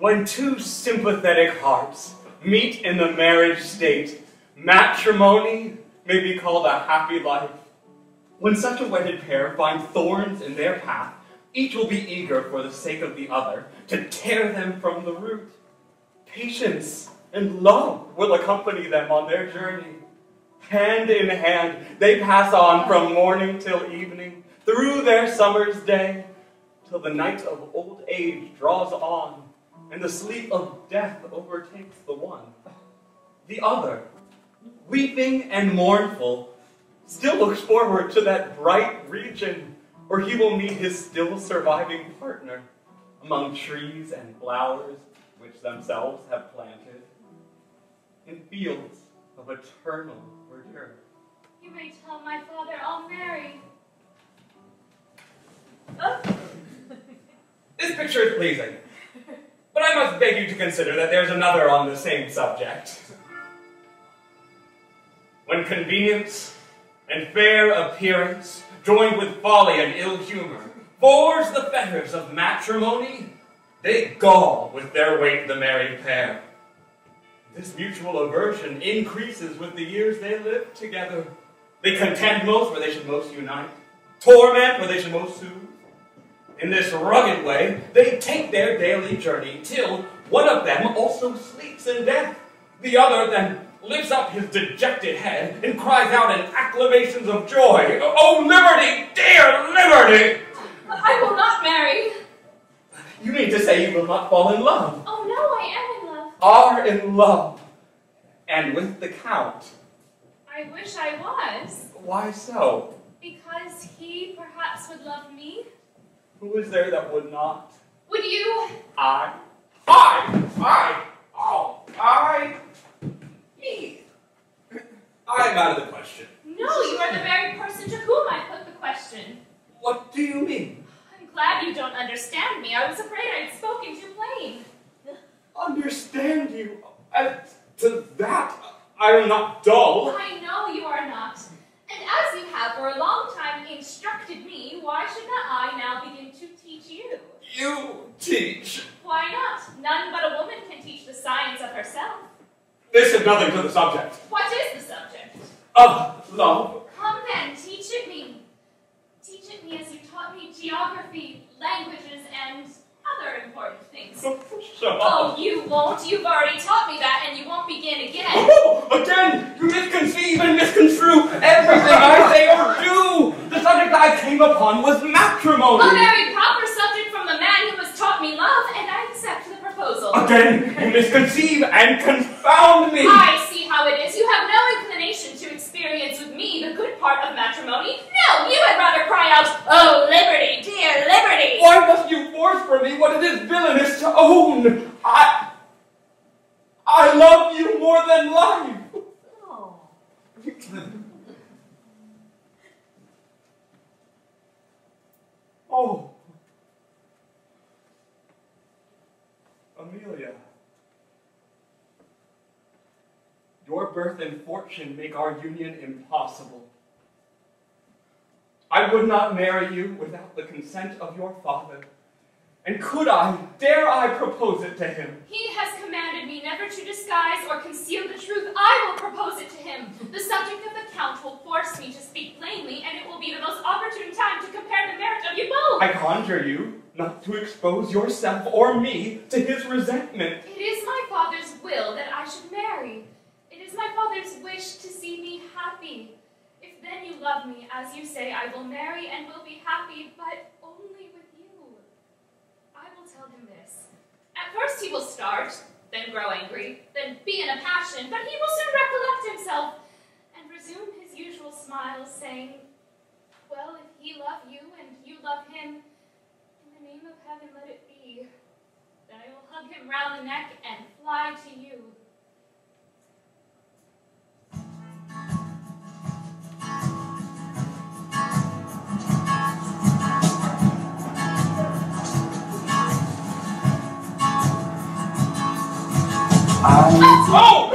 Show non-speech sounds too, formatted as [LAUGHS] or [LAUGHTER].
When two sympathetic hearts meet in the marriage state, matrimony may be called a happy life. When such a wedded pair find thorns in their path, each will be eager for the sake of the other to tear them from the root. Patience and love will accompany them on their journey. Hand in hand, they pass on from morning till evening, through their summer's day, till the night of old age draws on, and the sleep of death overtakes the one. The other, weeping and mournful, still looks forward to that bright region where he will meet his still surviving partner among trees and flowers which themselves have planted, in fields of eternal verdure. You may tell my father I'll marry. Oh. This picture is pleasing, but I must beg you to consider that there's another on the same subject. When convenience and fair appearance, joined with folly and ill humor, forge the fetters of matrimony, they gall with their weight the married pair. This mutual aversion increases with the years they live together. They contend most where they should most unite, torment where they should most soothe. In this rugged way, they take their daily journey till one of them also sleeps in death. The other then lifts up his dejected head and cries out in acclamations of joy, Oh, liberty, dear liberty! I will not marry. You mean to say you will not fall in love? Oh no, I am in love. Are in love. And with the Count. I wish I was. Why so? Because he perhaps would love me. Who is there that would not? Would you? I. I! I! Oh, I! Me! I'm out of the question. No, you are the very person to whom I put the question. What do you mean? I'm glad you don't understand me. I was afraid I'd spoken too plain. Understand you? As to that, I am not dull. I know you are not. And as you have for a long time instructed me, why should not I now begin to teach you? Teach. Why not? None but a woman can teach the science of herself. This is nothing to the subject. What is the subject? Of love. Come then, teach it me. Teach it me as you taught me geography, languages, and other important things. Oh, up. Oh, you won't. You've already taught me that, and you won't begin again. Oh, again, you misconceive and misconstrue everything I say or do. The subject I came upon was matrimony. Very proper subject from the man who has taught me love, and I accept the proposal. Again, you misconceive and confound me. I see how it is. You have no inclination to experience with me the good part of matrimony. No, you had rather cry out, Oh, liberty, dear liberty! Why must you force from me what it is villainous to own? I, I love you more than life. Oh. Oh. [LAUGHS] Amelia. Your birth and fortune make our union impossible. I would not marry you without the consent of your father. And could I, dare I propose it to him? He has commanded me never to disguise or conceal the truth. I will propose it to him. The subject of the Count will force me to speak plainly, and it will be the most opportune time to compare the merit of you both. I conjure you not to expose yourself or me to his resentment. It is my father's will that I should marry. It is my father's wish to see me happy. If then you love me, as you say, I will marry and will be happy, but only with you. I will tell him this. At first he will start, then grow angry, then be in a passion, but he will soon recollect himself and resume his usual smile, saying, Well, if he love you and you love him, in the name of let it be. Then I will hug him round the neck and fly to you. Oh!